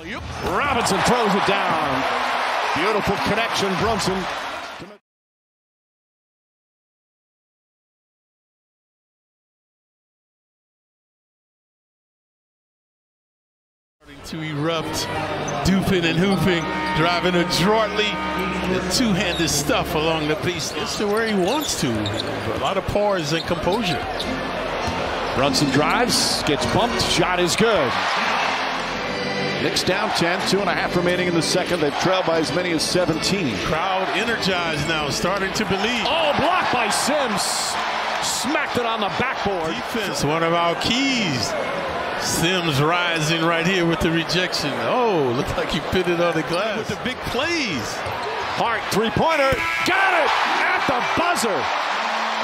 Robinson throws it down. Beautiful connection, Brunson. Starting to erupt, duping and hooping, driving adroitly, the two-handed stuff along the piece. It's to where he wants to. A lot of pause and composure. Brunson drives, gets bumped, shot is good. Knicks down 10, two and a half remaining in the second. They've trailed by as many as 17. Crowd energized now, starting to believe. Oh, blocked by Sims. Smacked it on the backboard. Defense, one of our keys. Sims rising right here with the rejection. Oh, looked like he put it on the glass. With the big plays. Hart, three-pointer. Got it at the buzzer.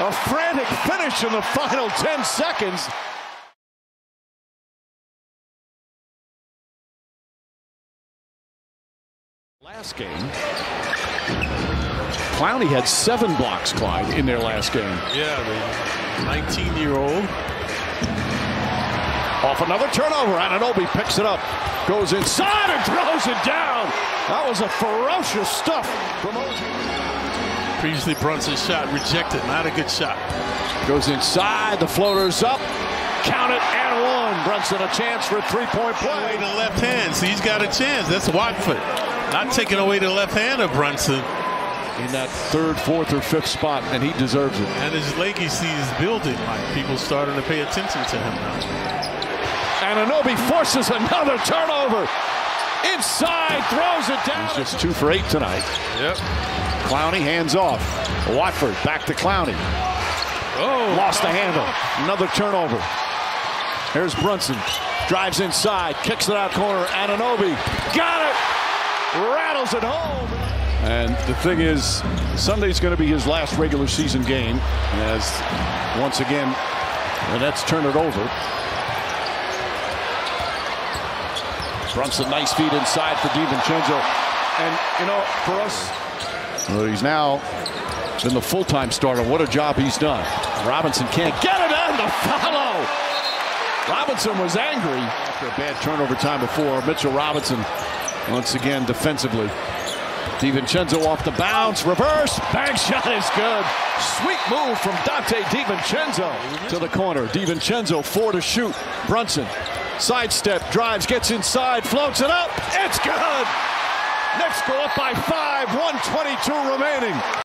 A frantic finish in the final 10 seconds. Last game, Clowney had seven blocks, Clyde, in their last game. Yeah, the 19-year-old. Off another turnover. Anunoby picks it up. Goes inside and throws it down. That was a ferocious stuff from OG. Previously Brunson's shot rejected. Not a good shot. Goes inside. The floater's up. Count it and one. Brunson a chance for a three-point play. Away the left hand. So he's got a chance. That's Watford. Not taking away the left hand of Brunson. In that third, fourth, or fifth spot, and he deserves it. And his legacy is building. Like people starting to pay attention to him now. Anunoby forces another turnover. Inside, throws it down. He's just two for eight tonight. Yep. Clowney hands off. Watford back to Clowney. Oh, lost the handle. Another turnover. Here's Brunson. Drives inside, kicks it out corner. Anunoby got it. Rattles it home. And the thing is, Sunday's going to be his last regular season game. As once again, the Nets turn it over. Brunson, a nice feed inside for DiVincenzo. And, you know, for us, well, he's now been the full-time starter. What a job he's done. Robinson can't get it on the follow. Robinson was angry after a bad turnover time before. Mitchell Robinson, once again, defensively. DiVincenzo off the bounce, reverse, bank shot is good. Sweet move from Donte DiVincenzo to the corner. DiVincenzo, four to shoot. Brunson Sidestep, drives, gets inside, floats it up. It's good. Knicks go up by five, 122 remaining.